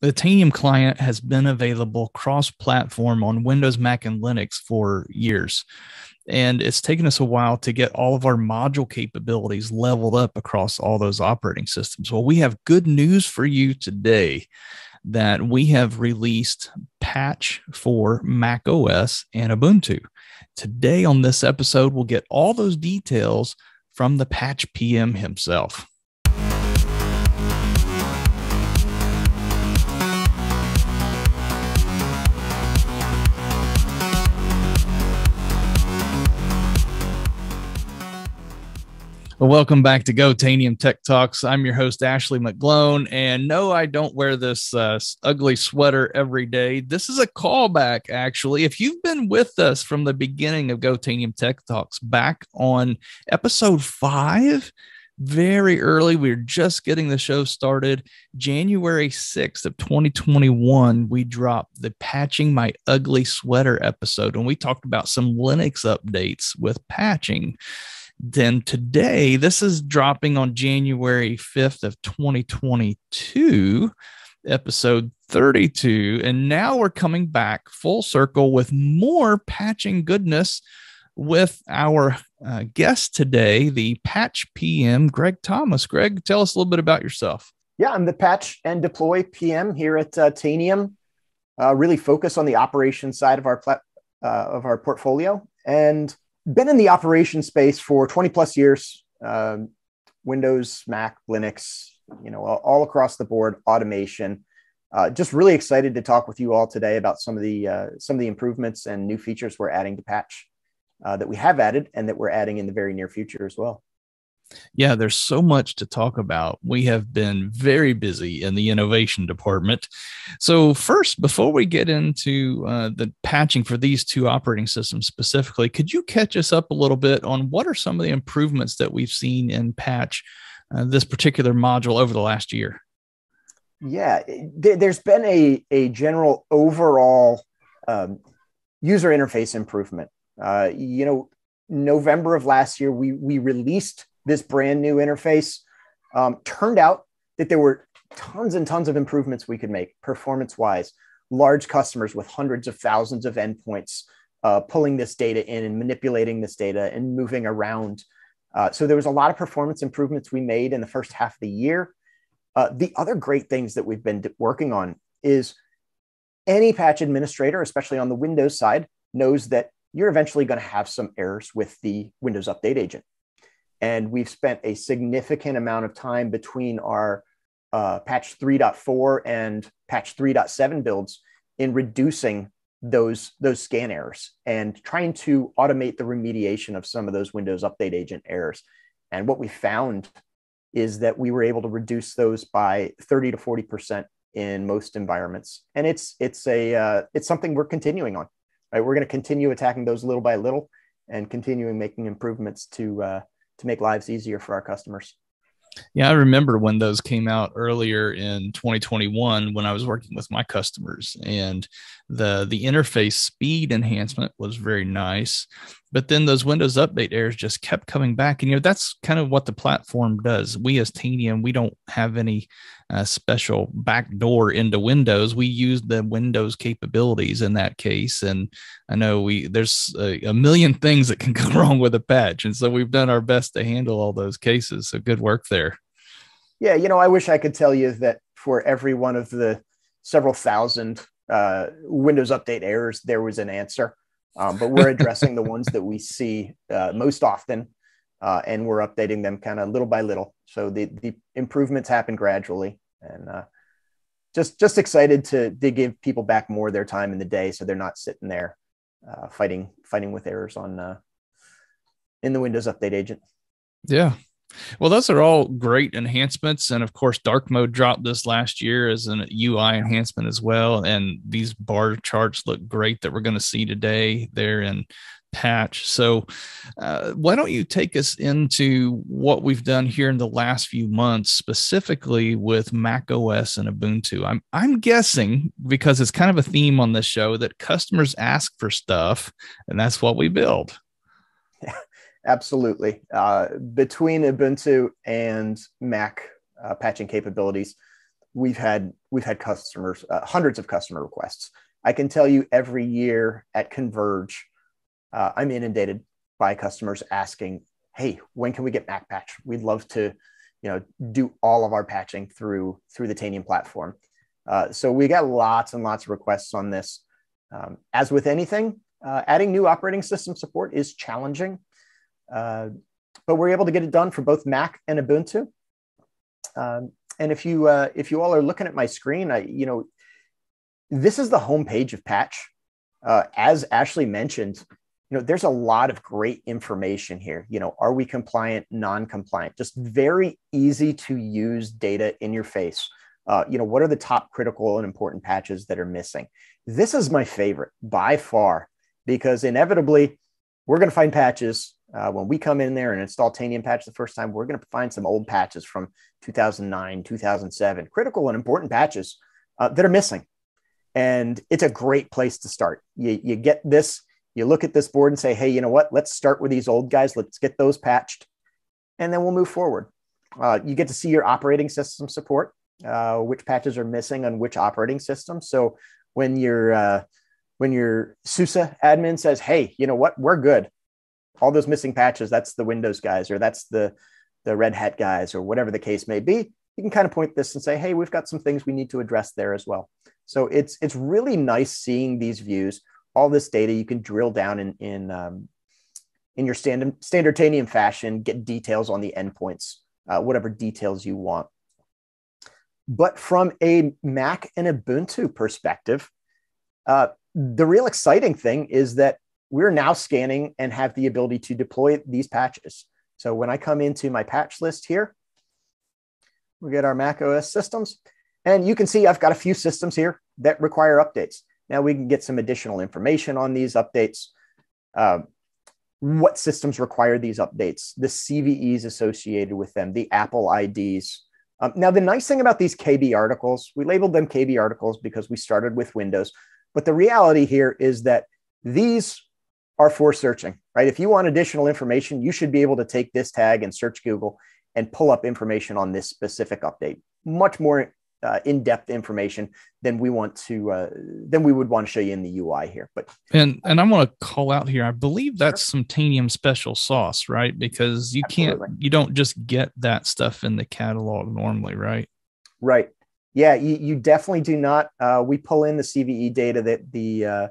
The Tanium client has been available cross platform on Windows, Mac, and Linux for years. And it's taken us a while to get all of our module capabilities leveled up across all those operating systems. Well, we have good news for you today that we have released patch for Mac OS and Ubuntu. Today on this episode, we'll get all those details from the patch PM himself. Well, welcome back to GoTanium Tech Talks. I'm your host, Ashley McGlone. And no, I don't wear this uh, ugly sweater every day. This is a callback, actually. If you've been with us from the beginning of GoTanium Tech Talks back on episode five, very early, we are just getting the show started. January 6th of 2021, we dropped the Patching My Ugly Sweater episode, and we talked about some Linux updates with patching then today, this is dropping on January 5th of 2022, episode 32. And now we're coming back full circle with more patching goodness with our uh, guest today, the Patch PM, Greg Thomas. Greg, tell us a little bit about yourself. Yeah, I'm the Patch and Deploy PM here at uh, Tanium. Uh, really focus on the operation side of our uh, of our portfolio, and been in the operation space for 20 plus years um, windows mac linux you know all, across the board automation. Uh, just really excited to talk with you all today about some of the uh, some of the improvements and new features we're adding to patch uh, that we have added and that we're adding in the very near future as well yeah, there's so much to talk about. We have been very busy in the innovation department. So, first, before we get into uh, the patching for these two operating systems specifically, could you catch us up a little bit on what are some of the improvements that we've seen in patch uh, this particular module over the last year? Yeah, there's been a, a general overall um, user interface improvement. Uh, you know, November of last year, we, we released this brand new interface. Um, turned out that there were tons and tons of improvements we could make performance wise. Large customers with hundreds of thousands of endpoints uh, pulling this data in and manipulating this data and moving around. Uh, so there was a lot of performance improvements we made in the first half of the year. Uh, the other great things that we've been working on is any patch administrator, especially on the Windows side, knows that you're eventually going to have some errors with the Windows Update Agent. And we've spent a significant amount of time between our uh, patch 3.4 and patch 3.7 builds in reducing those, those scan errors and trying to automate the remediation of some of those Windows Update Agent errors. And what we found is that we were able to reduce those by 30 to 40% in most environments. And it's, it's, a, uh, it's something we're continuing on. Right? We're going to continue attacking those little by little and continuing making improvements to, uh, to make lives easier for our customers. Yeah, I remember when those came out earlier in 2021 when I was working with my customers and the the interface speed enhancement was very nice but then those windows update errors just kept coming back and you know that's kind of what the platform does. We as tanium we don't have any uh, special back door into windows. We use the windows capabilities in that case and i know we there's a, a million things that can go wrong with a patch and so we've done our best to handle all those cases so good work there. Yeah you know i wish i could tell you that for every one of the several thousand uh, Windows Update errors, there was an answer. Um, but we're addressing the ones that we see uh, most often, uh, and we're updating them kind of little by little. So the the improvements happen gradually, and uh, just just excited to to give people back more of their time in the day, so they're not sitting there uh, fighting fighting with errors on uh, in the Windows Update agent. Yeah, well, those are all great enhancements. And of course, dark mode dropped this last year as an UI enhancement as well. And these bar charts look great that we're going to see today there in patch. So, uh, why don't you take us into what we've done here in the last few months, specifically with Mac OS and Ubuntu? I'm I'm guessing because it's kind of a theme on this show that customers ask for stuff, and that's what we build. Absolutely. Uh, between Ubuntu and Mac uh, patching capabilities, we've had we've had customers, uh, hundreds of customer requests. I can tell you every year at Converge, uh, I'm inundated by customers asking, "Hey, when can we get Mac Patch? We'd love to, you know, do all of our patching through through the Tanium platform." Uh, so we got lots and lots of requests on this. Um, as with anything, uh, adding new operating system support is challenging, uh, but we're able to get it done for both Mac and Ubuntu. Um, and if you uh, if you all are looking at my screen, I you know this is the homepage of Patch. Uh, as Ashley mentioned, you know there's a lot of great information here. You know, are we compliant, non-compliant? Just very easy to use data in your face. Uh, you know, what are the top critical and important patches that are missing? This is my favorite by far because inevitably we're going to find patches uh, when we come in there and install Tanium patch the first time. We're going to find some old patches from 2009, 2007, critical and important patches uh, that are missing. And it's a great place to start. You, you get this, you look at this board and say, hey, you know what? Let's start with these old guys. Let's get those patched. And then we'll move forward. Uh, you get to see your operating system support uh, which patches are missing on which operating system. So when your uh, when your SUSE admin says, "Hey, you know what? We're good. All those missing patches, that's the Windows guys, or that's the the Red Hat guys, or whatever the case may be." You can kind of point this and say, "Hey, we've got some things we need to address there as well." So it's it's really nice seeing these views, all this data. You can drill down in in um, in your standard standard Tanium fashion, get details on the endpoints, uh, whatever details you want. But from a Mac and Ubuntu perspective, uh, the real exciting thing is that we're now scanning and have the ability to deploy these patches. So when I come into my patch list here, we get our Mac OS systems. And you can see I've got a few systems here that require updates. Now we can get some additional information on these updates. Uh, what systems require these updates, the CVEs associated with them, the Apple IDs, um, now, the nice thing about these KB articles, we labeled them KB articles because we started with Windows. But the reality here is that these are for searching, right? If you want additional information, you should be able to take this tag and search Google and pull up information on this specific update. Much more uh, in-depth information than we want to uh, than we would want to show you in the UI here. But and and I want to call out here. I believe that's some Tanium special sauce, right? Because you Absolutely. can't you don't just get that stuff in the catalog normally, right? Right. Yeah, you, you definitely do not. Uh, we pull in the CVE data that the uh,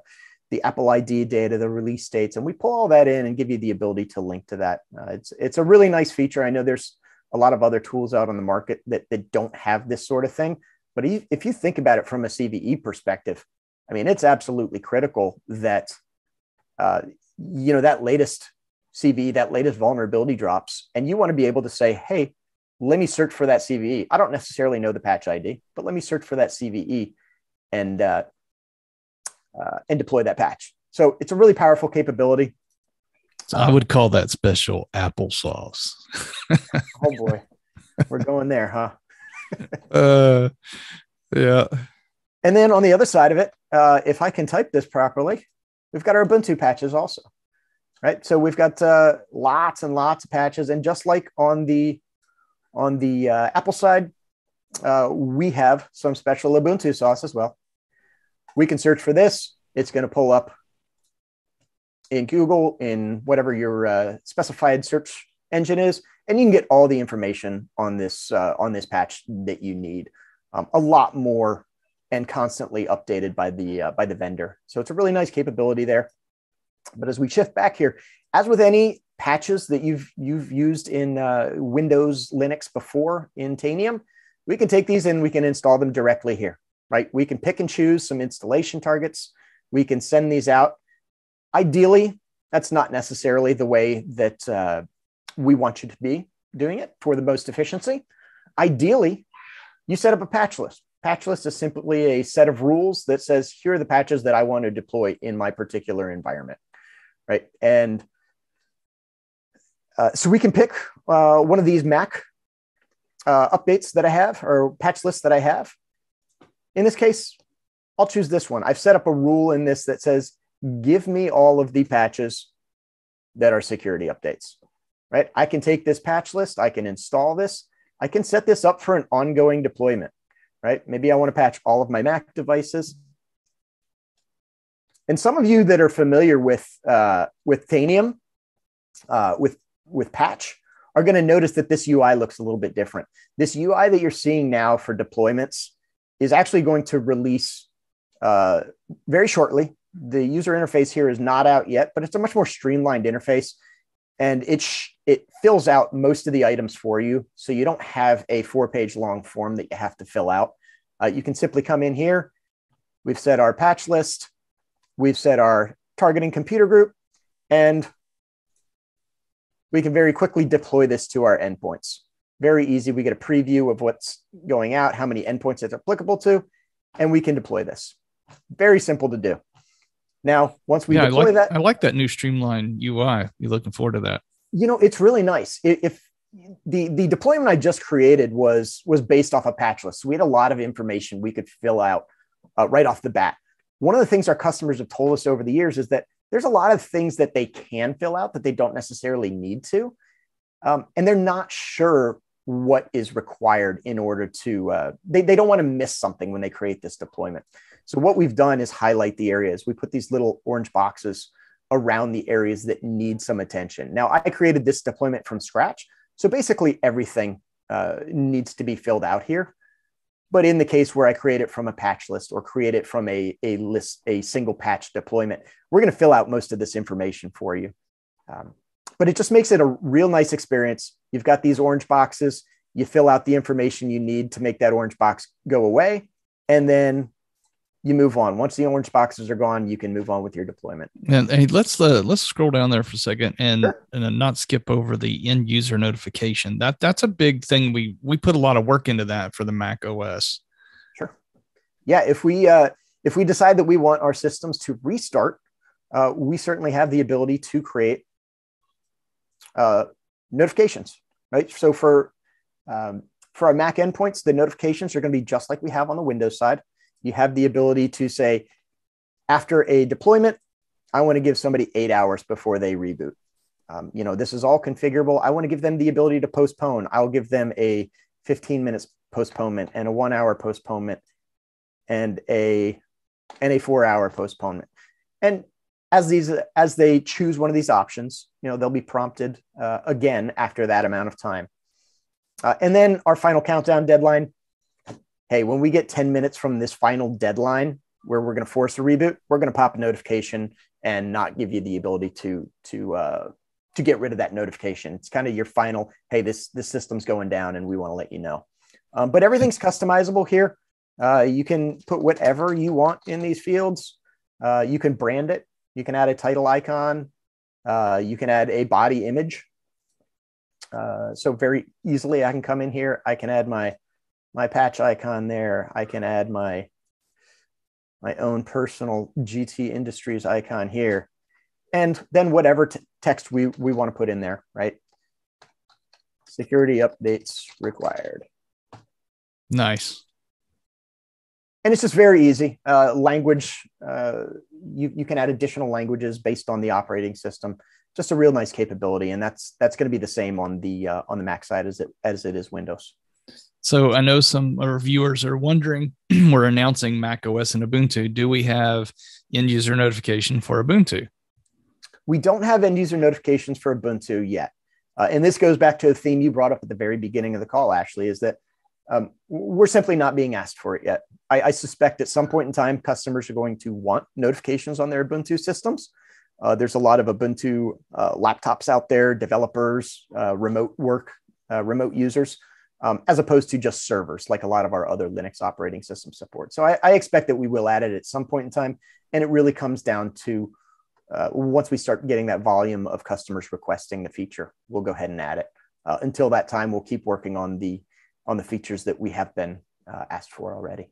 the Apple ID data, the release dates, and we pull all that in and give you the ability to link to that. Uh, it's it's a really nice feature. I know there's a lot of other tools out on the market that, that don't have this sort of thing. But if you think about it from a CVE perspective, I mean, it's absolutely critical that, uh, you know, that latest CVE, that latest vulnerability drops, and you want to be able to say, hey, let me search for that CVE. I don't necessarily know the patch ID, but let me search for that CVE and uh, uh, and deploy that patch. So it's a really powerful capability. So I would call that special applesauce. oh boy, we're going there, huh? uh, yeah. And then on the other side of it, uh, if I can type this properly, we've got our Ubuntu patches also, right? So we've got uh, lots and lots of patches, and just like on the on the uh, Apple side, uh, we have some special Ubuntu sauce as well. We can search for this. It's going to pull up in Google, in whatever your uh, specified search engine is, and you can get all the information on this uh, on this patch that you need. Um, a lot more and constantly updated by the uh, by the vendor. So it's a really nice capability there. But as we shift back here, as with any patches that you've you've used in uh, Windows Linux before in Tanium, we can take these and we can install them directly here. Right? We can pick and choose some installation targets. We can send these out Ideally, that's not necessarily the way that uh, we want you to be doing it for the most efficiency. Ideally, you set up a patch list. Patch list is simply a set of rules that says, here are the patches that I want to deploy in my particular environment, right? And uh, so we can pick uh, one of these Mac uh, updates that I have or patch lists that I have. In this case, I'll choose this one. I've set up a rule in this that says give me all of the patches that are security updates, right? I can take this patch list, I can install this, I can set this up for an ongoing deployment. right? Maybe I want to patch all of my Mac devices. And some of you that are familiar with uh, with Tanium, uh, with with Patch, are going to notice that this UI looks a little bit different. This UI that you're seeing now for deployments is actually going to release uh, very shortly. The user interface here is not out yet, but it's a much more streamlined interface, and it it fills out most of the items for you, so you don't have a four page long form that you have to fill out. Uh, you can simply come in here. We've set our patch list We've set our targeting computer group, and we can very quickly deploy this to our endpoints. Very easy. We get a preview of what's going out, how many endpoints it's applicable to, and we can deploy this. Very simple to do. Now, once we yeah, deploy I like, that, I like that new streamlined UI. You're looking forward to that. You know, it's really nice. If the the deployment I just created was was based off a patch list, so we had a lot of information we could fill out uh, right off the bat one of the things our customers have told us over the years is that there's a lot of things that they can fill out that they don't necessarily need to. Um, and they're not sure what is required in order to, uh, they, they don't want to miss something when they create this deployment. So, what we've done is highlight the areas. We put these little orange boxes around the areas that need some attention. Now, I created this deployment from scratch. So, basically, everything uh, needs to be filled out here. But in the case where I create it from a patch list or create it from a, a list, a single patch deployment, we're going to fill out most of this information for you. Um, but it just makes it a real nice experience. You've got these orange boxes, you fill out the information you need to make that orange box go away. And then you move on. Once the orange boxes are gone, you can move on with your deployment. And hey, let's uh, let's scroll down there for a second and sure. and not skip over the end user notification. That that's a big thing. We we put a lot of work into that for the Mac OS. Sure. Yeah. If we uh, if we decide that we want our systems to restart, uh, we certainly have the ability to create uh, notifications. Right. So for um, for our Mac endpoints, the notifications are going to be just like we have on the Windows side you have the ability to say, after a deployment, I want to give somebody eight hours before they reboot. Um, you know, this is all configurable. I want to give them the ability to postpone. I'll give them a 15 minutes postponement and a one hour postponement and a and a four hour postponement. And as these as they choose one of these options, you know, they'll be prompted uh, again after that amount of time. Uh, and then our final countdown deadline hey, when we get 10 minutes from this final deadline where we're going to force a reboot, we're going to pop a notification and not give you the ability to to uh, to get rid of that notification. It's kind of your final, hey, this this system's going down, and we want to let you know. Um, but everything's customizable here. Uh, you can put whatever you want in these fields. Uh, you can brand it. You can add a title icon. Uh, you can add a body image. Uh, so very easily, I can come in here. I can add my my patch icon there, I can add my my own personal GT Industries icon here, and then whatever text we we want to put in there, right? Security updates required. Nice. And it's just very easy. Uh, language, uh, you, you can add additional languages based on the operating system. Just a real nice capability, and that's that's going to be the same on the uh, on the Mac side as it as it is Windows. So I know some of our viewers are wondering, we're announcing Mac OS and Ubuntu. Do we have end user notification for Ubuntu? We don't have end user notifications for Ubuntu yet. Uh, and this goes back to a theme you brought up at the very beginning of the call, Ashley, is that um, we're simply not being asked for it yet. I, I, suspect at some point in time, customers are going to want notifications on their Ubuntu systems. Uh, there's a lot of Ubuntu uh, laptops out there, developers, uh, remote work, uh, remote users um, as opposed to just servers, like a lot of our other Linux operating system support. So I, I, expect that we will add it at some point in time. And it really comes down to uh, once we start getting that volume of customers requesting the feature, we'll go ahead and add it. Uh, until that time, we'll keep working on the on the features that we have been uh, asked for already.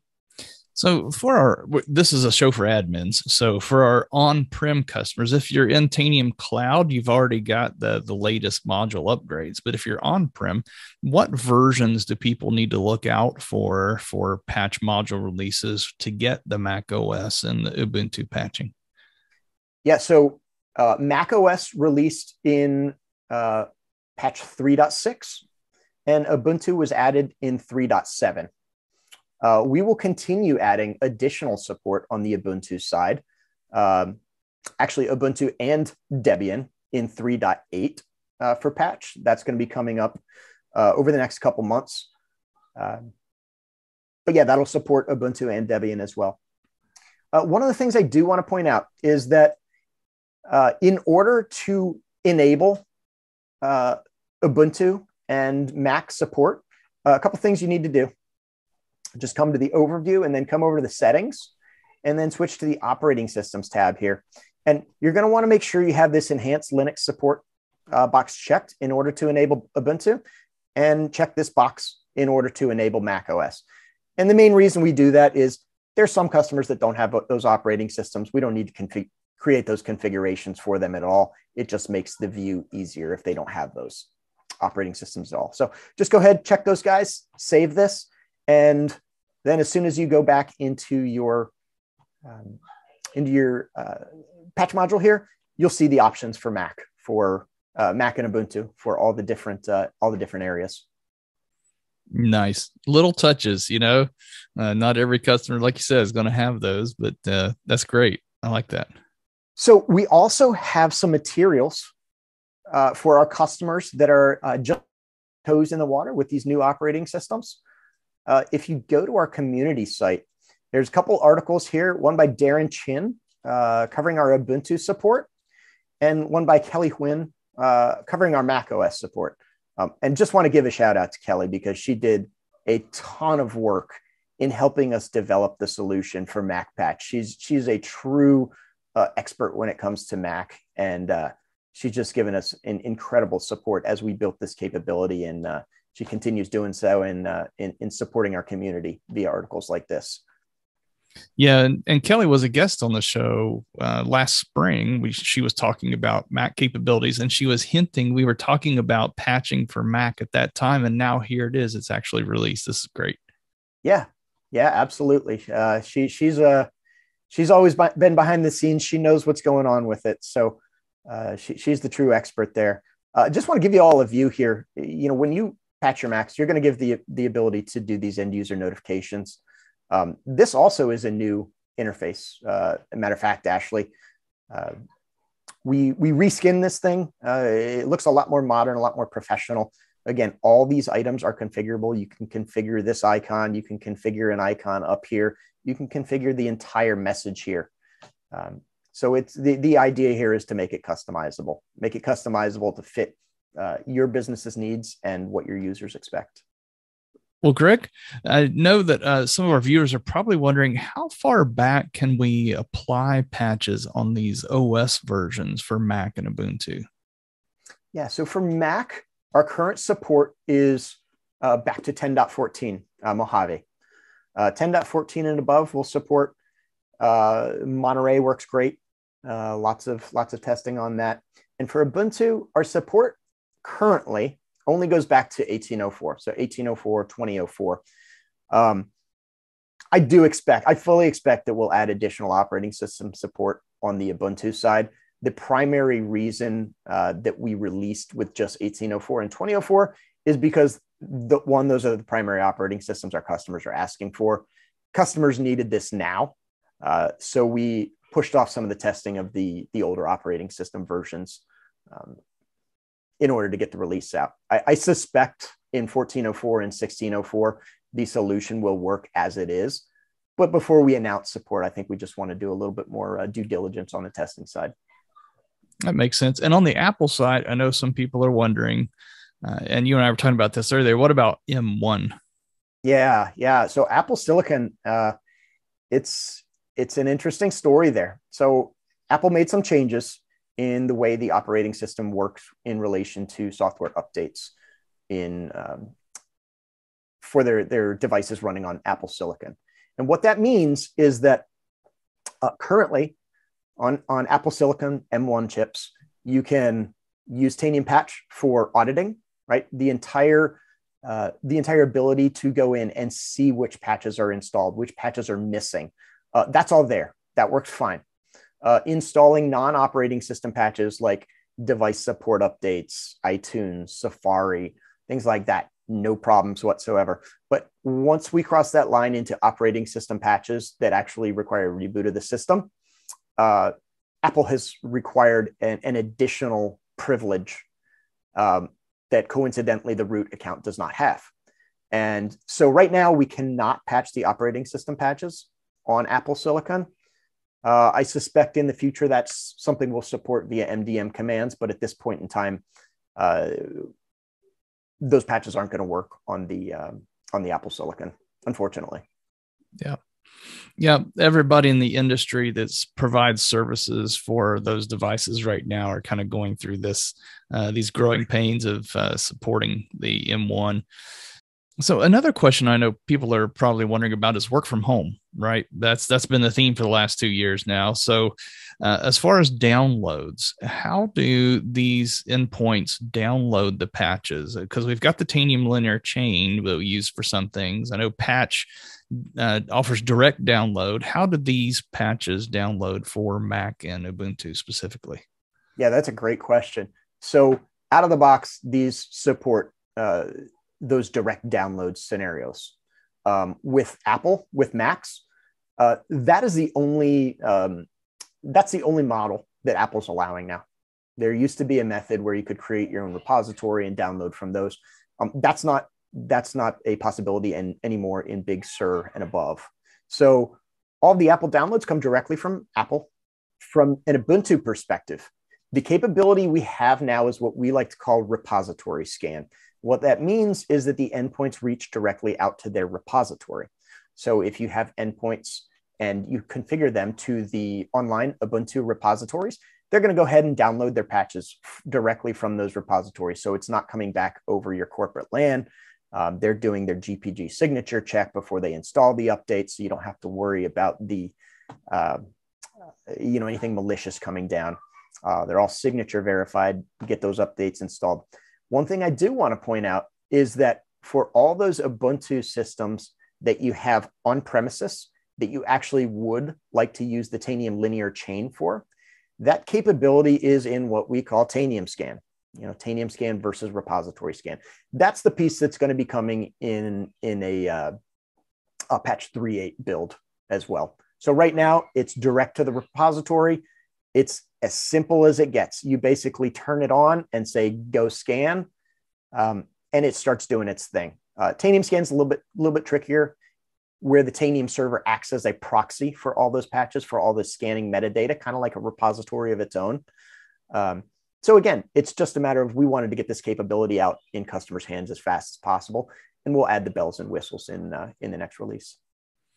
So for our this is a show for admins. So for our on-prem customers, if you're in Tanium Cloud, you've already got the the latest module upgrades. But if you're on-prem, what versions do people need to look out for for patch module releases to get the Mac OS and the Ubuntu patching? Yeah, so uh, Mac OS released in uh, patch 3.6 and Ubuntu was added in 3.7. uh, we will continue adding additional support on the Ubuntu side. Um, actually, Ubuntu and Debian in 3.8 uh, for patch. That's going to be coming up uh, over the next couple months. Um, but yeah, that'll support Ubuntu and Debian as well. Uh, one of the things I do want to point out is that uh, in order to enable uh, Ubuntu and Mac support, a couple things you need to do. Just come to the overview and then come over to the settings and then switch to the operating systems tab here. And you're going to want to make sure you have this enhanced Linux support uh, box checked in order to enable Ubuntu and check this box in order to enable Mac OS. And the main reason we do that is there's some customers that don't have those operating systems. We don't need to config- create those configurations for them at all. It just makes the view easier if they don't have those operating systems at all. So just go ahead, check those guys, save this, and then as soon as you go back into your um, into your uh, patch module here, you'll see the options for Mac for uh, Mac and Ubuntu for all the different uh, all the different areas. Nice little touches, you know. Uh, not every customer, like you said, is going to have those, but uh, that's great. I like that. So we also have some materials uh, for our customers that are uh, just toes in the water with these new operating systems. Uh, if you go to our community site, there's a couple articles here. One by Darren Chin uh, covering our Ubuntu support, and one by Kelly Huynh uh, covering our Mac OS support. Um, and just want to give a shout out to Kelly because she did a ton of work in helping us develop the solution for Mac Patch. She's she's a true uh, expert when it comes to Mac, and uh, she's just given us an incredible support as we built this capability, and uh, she continues doing so in, uh, in in supporting our community via articles like this. Yeah, and, and, Kelly was a guest on the show uh, last spring. We, she was talking about Mac capabilities, and she was hinting we were talking about patching for Mac at that time, and now here it is. It's actually released. This is great. Yeah, yeah, absolutely. Uh, she she's a uh, she's always been behind the scenes. She knows what's going on with it, so uh, she, she's the true expert there. I uh, just want to give you all a view here. You know, when you patch your Macs, you're going to give the the ability to do these end user notifications. Um, this also is a new interface. Uh, matter of fact, Ashley, uh, we we reskin this thing. Uh, it looks a lot more modern, a lot more professional. Again, all these items are configurable. You can configure this icon. You can configure an icon up here. You can configure the entire message here. Um, so it's the, the idea here is to make it customizable, make it customizable to fit uh, your business's needs and what your users expect. Well, Greg, I know that uh, some of our viewers are probably wondering how far back can we apply patches on these OS versions for Mac and Ubuntu? Yeah, so for Mac, our current support is uh, back to 10.14 uh, Mojave. Uh, 10.14 and above will support uh, Monterey works great. Uh, lots of lots of testing on that. And for Ubuntu, our support currently only goes back to 1804. So 1804, 2004. Um, I do expect, I fully expect that we'll add additional operating system support on the Ubuntu side. The primary reason uh, that we released with just 1804 and 2004 is because the one, those are the primary operating systems our customers are asking for. Customers needed this now. Uh, so we pushed off some of the testing of the, the older operating system versions um, in order to get the release out. I, I suspect in 1404 and 1604, the solution will work as it is. But before we announce support, I think we just want to do a little bit more uh, due diligence on the testing side. That makes sense. And on the Apple side, I know some people are wondering, uh, and you and I were talking about this earlier. What about M1? Yeah, yeah. So Apple Silicon, uh, it's it's an interesting story there. So Apple made some changes in the way the operating system works in relation to software updates in um, for their, their devices running on Apple Silicon. And what that means is that uh, currently on, on Apple Silicon M1 chips, you can use Tanium Patch for auditing, right? The entire uh, the entire ability to go in and see which patches are installed, which patches are missing. Uh, that's all there. That works fine uh, installing non-operating system patches like device support updates, iTunes, Safari, things like that. no problems whatsoever. But once we cross that line into operating system patches that actually require a reboot of the system, uh, Apple has required an, an additional privilege um, that coincidentally the root account does not have. And so right now we cannot patch the operating system patches on Apple Silicon. Uh, I suspect in the future that's something we'll support via MDM commands, but at this point in time, uh, those patches aren't going to work on the um, on the Apple Silicon, unfortunately. Yeah, yeah. Everybody in the industry that provides services for those devices right now are kind of going through this uh, these growing pains of uh, supporting the M1. So another question I know people are probably wondering about is work from home, right? That's that's been the theme for the last two years now. So, uh, as far as downloads, how do these endpoints download the patches? Because we've got the Tanium linear chain that we use for some things. I know Patch uh, offers direct download. How do these patches download for Mac and Ubuntu specifically? Yeah, that's a great question. So out of the box, these support. Uh, those direct download scenarios. Um, with Apple, with Macs, uh, that is the only um, that's the only model that Apple's allowing now. There used to be a method where you could create your own repository and download from those. Um, that's not that's not a possibility in, anymore in Big Sur and above. So all the Apple downloads come directly from Apple. From an Ubuntu perspective, the capability we have now is what we like to call repository scan. What that means is that the endpoints reach directly out to their repository. So if you have endpoints and you configure them to the online Ubuntu repositories, they're going to go ahead and download their patches directly from those repositories. So it's not coming back over your corporate LAN. Um, they're doing their GPG signature check before they install the updates. So you don't have to worry about the, uh, you know, anything malicious coming down. Uh, they're all signature verified, get those updates installed. One thing I do want to point out is that for all those Ubuntu systems that you have on premises that you actually would like to use the Tanium linear chain for, that capability is in what we call Tanium scan. You know, Tanium scan versus repository scan. That's the piece that's going to be coming in in a, uh, a patch 3.8 build as well. So right now it's direct to the repository. It's as simple as it gets. You basically turn it on and say go scan, um, and it starts doing its thing. Uh, Tanium scan's a little bit a little bit trickier, where the Tanium server acts as a proxy for all those patches for all the scanning metadata, kind of like a repository of its own. Um, so again, it's just a matter of we wanted to get this capability out in customers' hands as fast as possible, and we'll add the bells and whistles in uh, in the next release.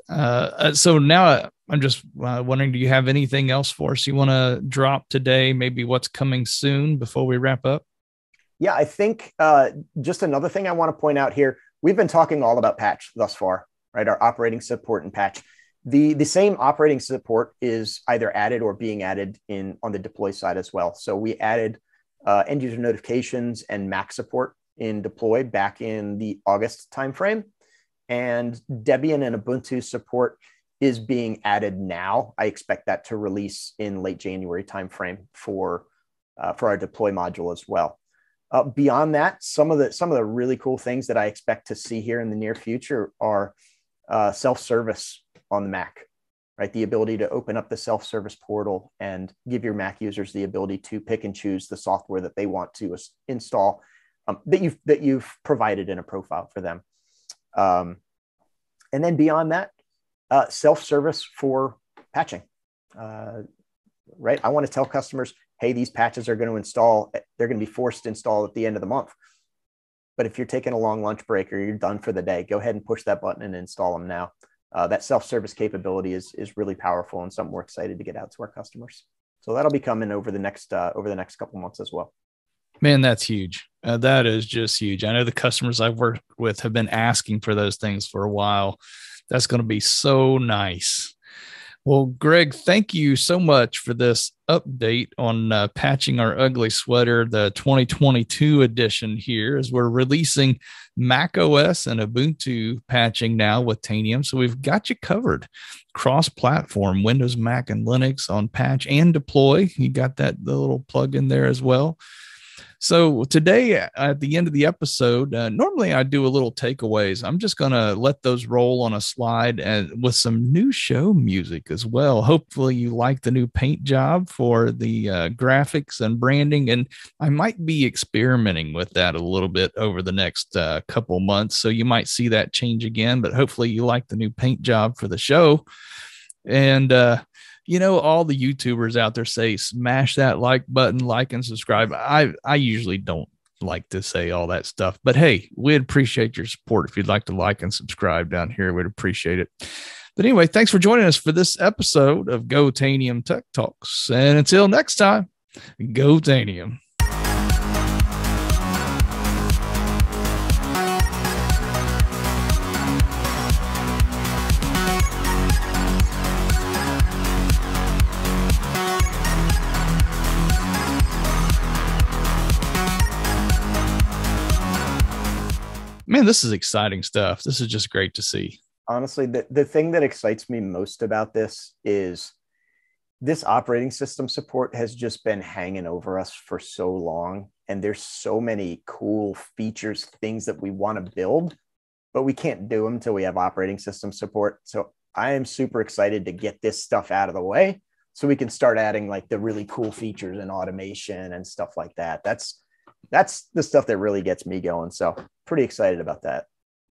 Uh, uh, so now I'm just uh, wondering, do you have anything else for us you want to drop today? Maybe what's coming soon before we wrap up? Yeah, I think uh, just another thing I want to point out here. We've been talking all about patch thus far, right? Our operating support and patch. The, the same operating support is either added or being added in on the deploy side as well. So we added uh, end user notifications and Mac support in deploy back in the August timeframe and Debian and Ubuntu support is being added now. I expect that to release in late January timeframe for uh, for our deploy module as well. Uh, beyond that, some of the some of the really cool things that I expect to see here in the near future are uh, self-service on the Mac, right? The ability to open up the self-service portal and give your Mac users the ability to pick and choose the software that they want to install um, that you've that you've provided in a profile for them. Um, and then beyond that, uh, self-service for patching. Uh, right? I want to tell customers, hey, these patches are going to install. They're going to be forced to install at the end of the month. But if you're taking a long lunch break or you're done for the day, go ahead and push that button and install them now. Uh, that self-service capability is is really powerful and something we're excited to get out to our customers. So that'll be coming over the next uh, over the next couple months as well. Man, that's huge. Uh, that is just huge. I know the customers I've worked with have been asking for those things for a while. That's going to be so nice. Well, Greg, thank you so much for this update on uh, patching our ugly sweater, the 2022 edition here, as we're releasing Mac OS and Ubuntu patching now with Tanium. So we've got you covered cross platform, Windows, Mac, and Linux on patch and deploy. You got that little plug in there as well. So today, at the end of the episode, uh, normally I do a little takeaways. I'm just going to let those roll on a slide and with some new show music as well. Hopefully, you like the new paint job for the uh, graphics and branding, and I might be experimenting with that a little bit over the next uh, couple months. So you might see that change again. But hopefully, you like the new paint job for the show, and uh, you know, all the YouTubers out there say smash that like button, like and subscribe. I I usually don't like to say all that stuff, but hey, we'd appreciate your support if you'd like to like and subscribe down here. We'd appreciate it. But anyway, thanks for joining us for this episode of GoTanium Tech Talks. And until next time, GoTanium. Man, this is exciting stuff. This is just great to see. Honestly, the, the thing that excites me most about this is this operating system support has just been hanging over us for so long. And there's so many cool features, things that we want to build, but we can't do them until we have operating system support. So I am super excited to get this stuff out of the way so we can start adding like the really cool features and automation and stuff like that. That's that's the stuff that really gets me going. So pretty excited about that.